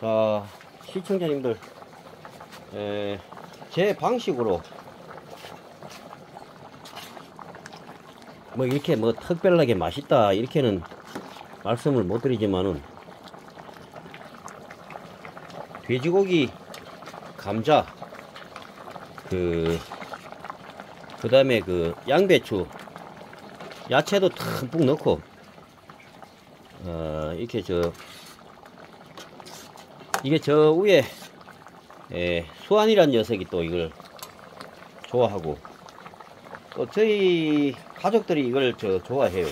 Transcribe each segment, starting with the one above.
자, 시청자님들, 에, 제 방식으로 뭐 이렇게 뭐 특별하게 맛있다 이렇게는 말씀을 못 드리지만은 돼지고기, 감자, 그, 그 다음에 그 양배추, 야채도 듬뿍 넣고, 어, 이렇게 저, 이게 저 위에, 에, 수환이란 녀석이 또 이걸 좋아하고, 또 저희 가족들이 이걸 저 좋아해요.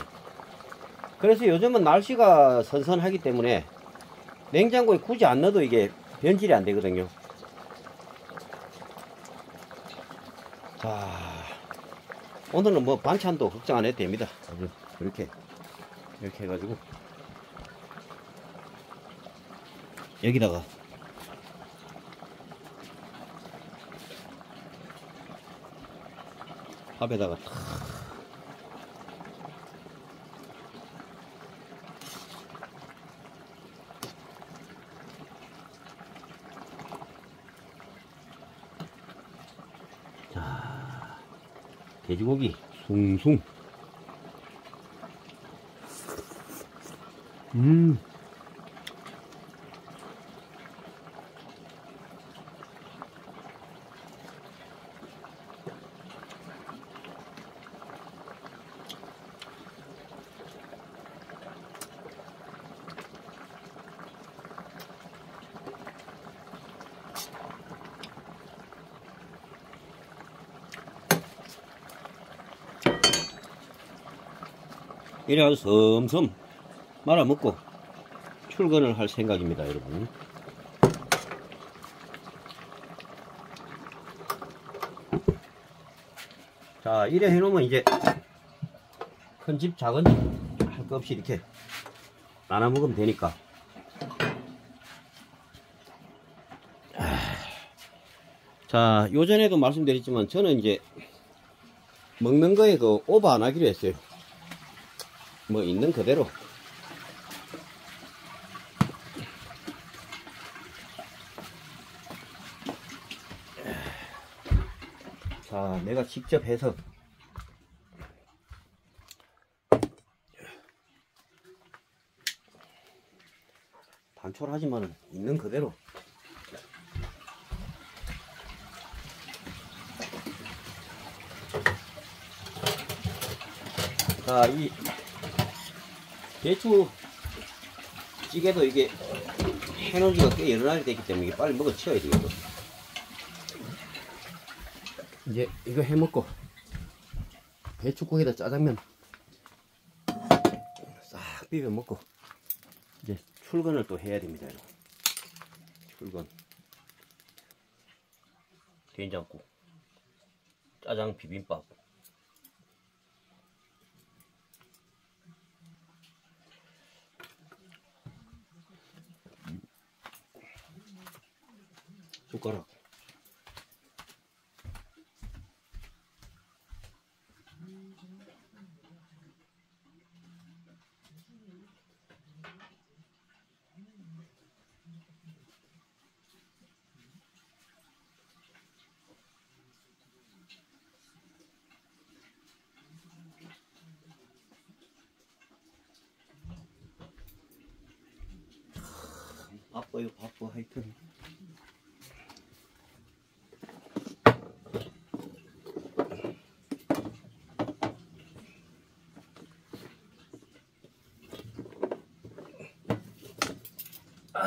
그래서 요즘은 날씨가 선선하기 때문에 냉장고에 굳이 안 넣어도 이게 변질이 안 되거든요. 자, 오늘은 뭐 반찬도 걱정 안 해도 됩니다. 이렇게, 이렇게 해가지고. 여기다가 밥에다가 탁 자, 돼지고기 숭숭. 음. 이래 아주 섬섬 말아먹고 출근을 할 생각입니다, 여러분. 자, 이래 해놓으면 이제 큰 집, 작은 집할것 없이 이렇게 나눠 먹으면 되니까. 자, 요전에도 말씀드렸지만 저는 이제 먹는 거에 그 오버 안 하기로 했어요. 뭐 있는 그대로. 자 내가 직접 해서. 단촐하지만은 있는 그대로. 자이 배추 찌개도 이게 해놓은 지가 꽤 여러 날이 됐기 때문에 이게 빨리 먹어 치워야 되거든. 이제 이거 해 먹고 배추국에다 짜장면 싹 비벼 먹고 이제 출근을 또 해야 됩니다. 여러분. 출근 된장국 짜장 비빔밥 숟가락 바빠요 바빠 하여튼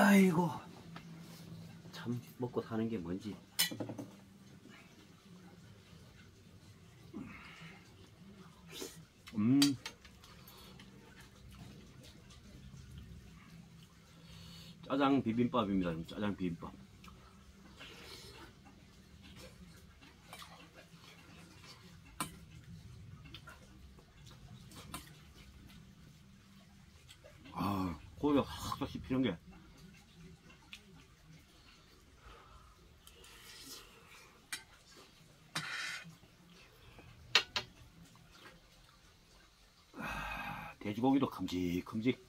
아이고. 참 먹고 사는 게 뭔지. 음. 짜장 비빔밥입니다 짜장 비빔밥. 아 고기가 확 씹히는 게 돼지고기도 큼직큼직.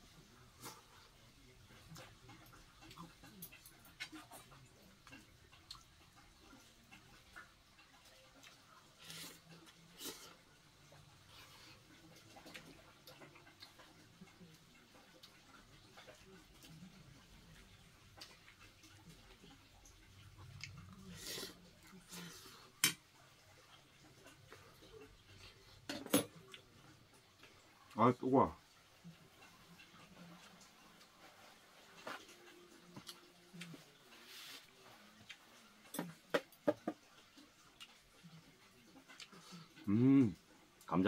아 뜨거워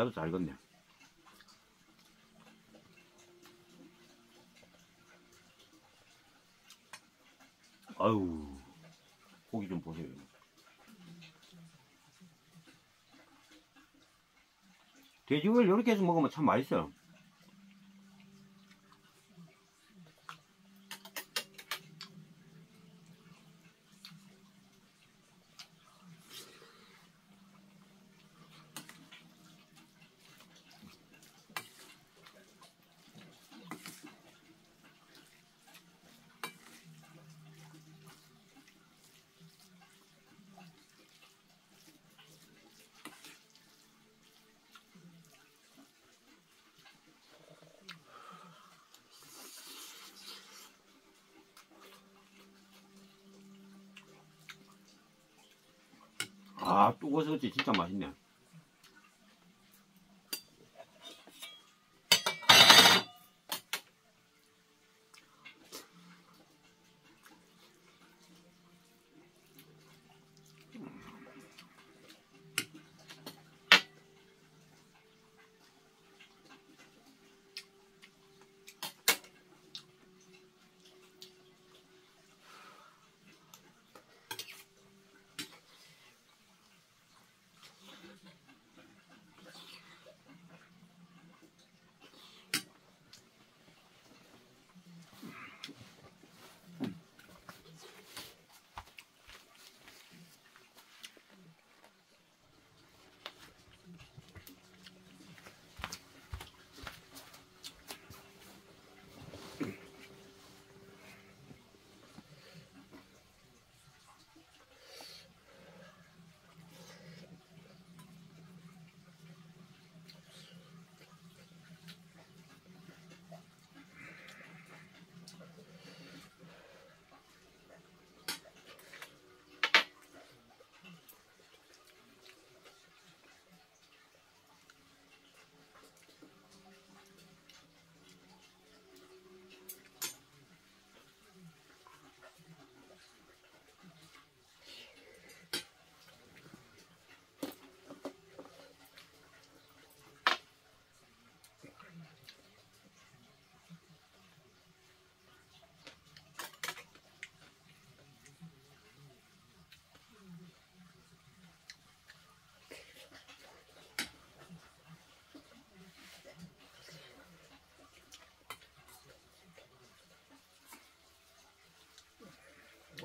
감자도 잘 익었네. 아유 고기 좀 보세요. 돼지고기를 이렇게 해서 먹으면 참 맛있어요 아 뚜고스지. 진짜 맛있네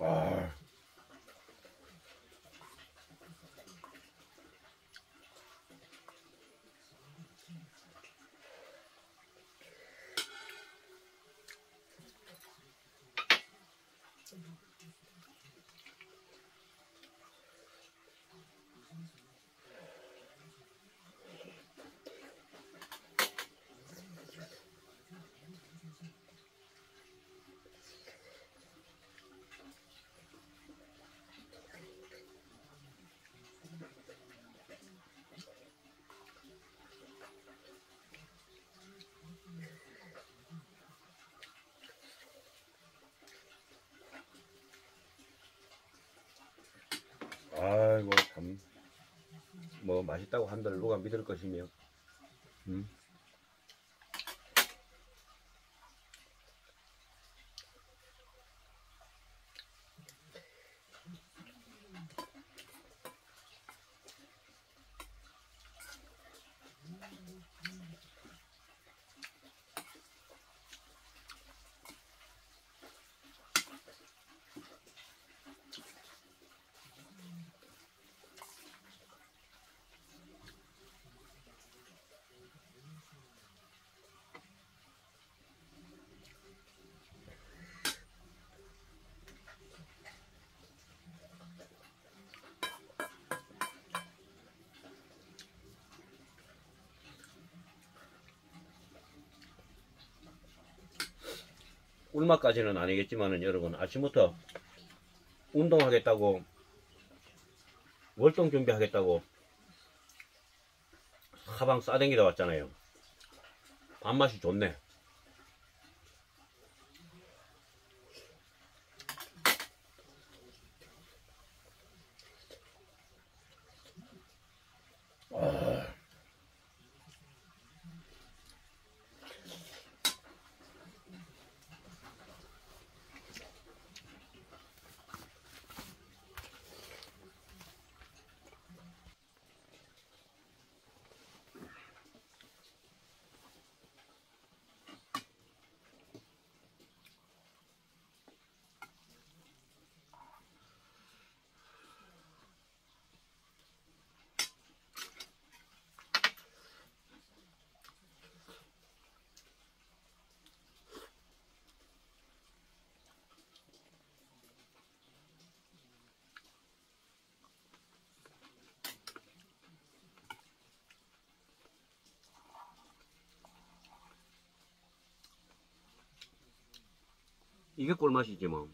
Arr. 아이고 참. 뭐 맛있다고 한들 누가 믿을 것이며. 음. 꿀맛까지는 아니겠지만은 여러분 아침부터 운동하겠다고 월동 준비하겠다고 사방 싸댕기다 왔잖아요. 단맛이 좋네. 이게 꿀맛이지 뭐.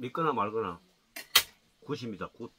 믿거나 말거나 굿입니다. 굿.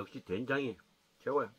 역시 된장이 최고야.